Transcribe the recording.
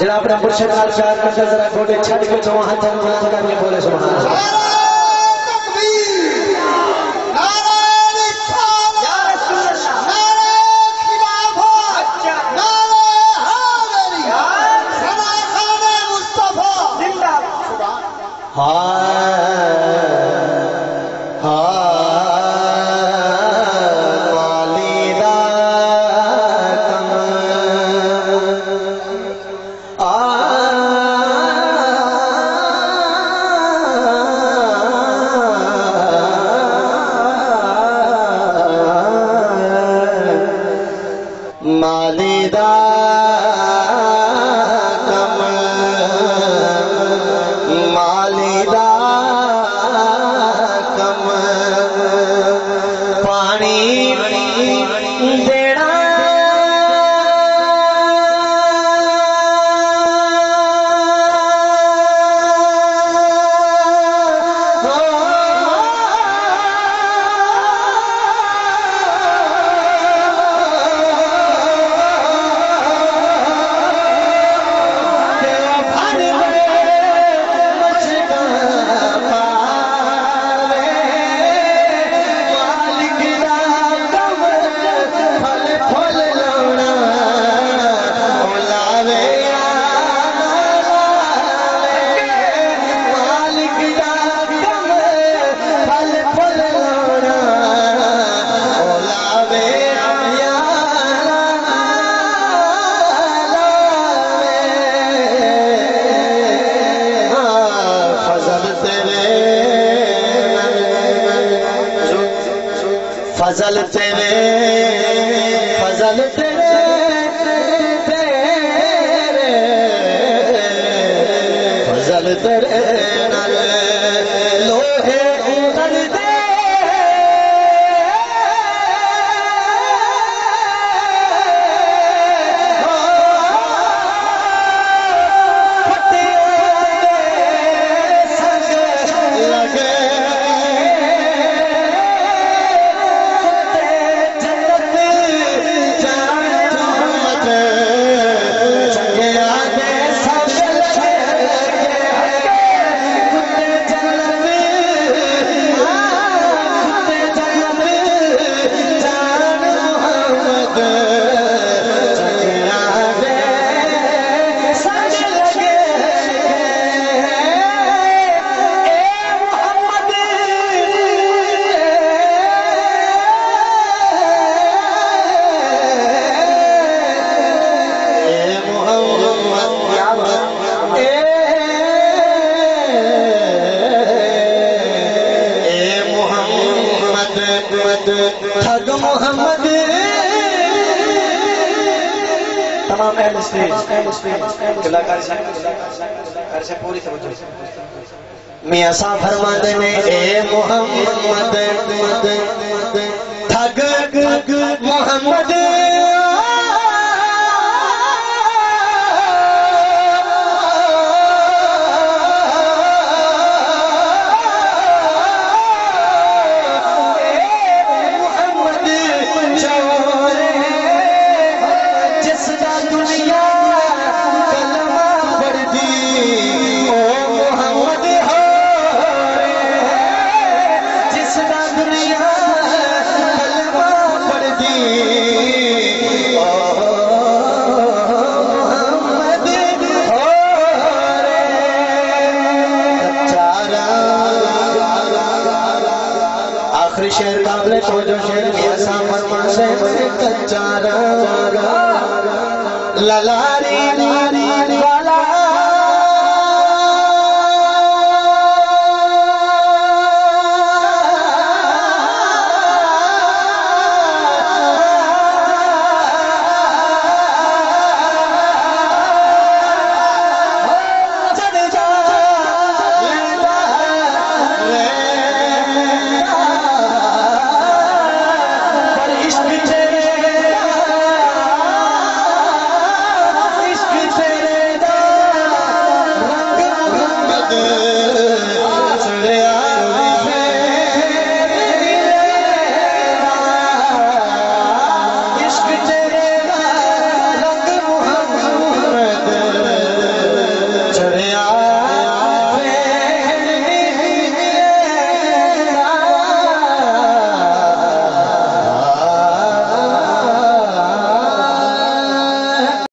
जेड़ा अपने मुर्शिद नाल प्यार करदा जरा गोडे छड़ के दो हाथ करके बोले सुभान अल्लाह। मालिदा मालिदा फजल तेरे फजल तेरे तेरे। फजल तेरे। ठग मोहम्मद। तमाम अहल कलाकार से कर से पूरी तवज्जो मियाँ साहब फरमाते ने ए मोहम्मद ठग मोहम्मद। हुसैन कच्चारा ललारी नारी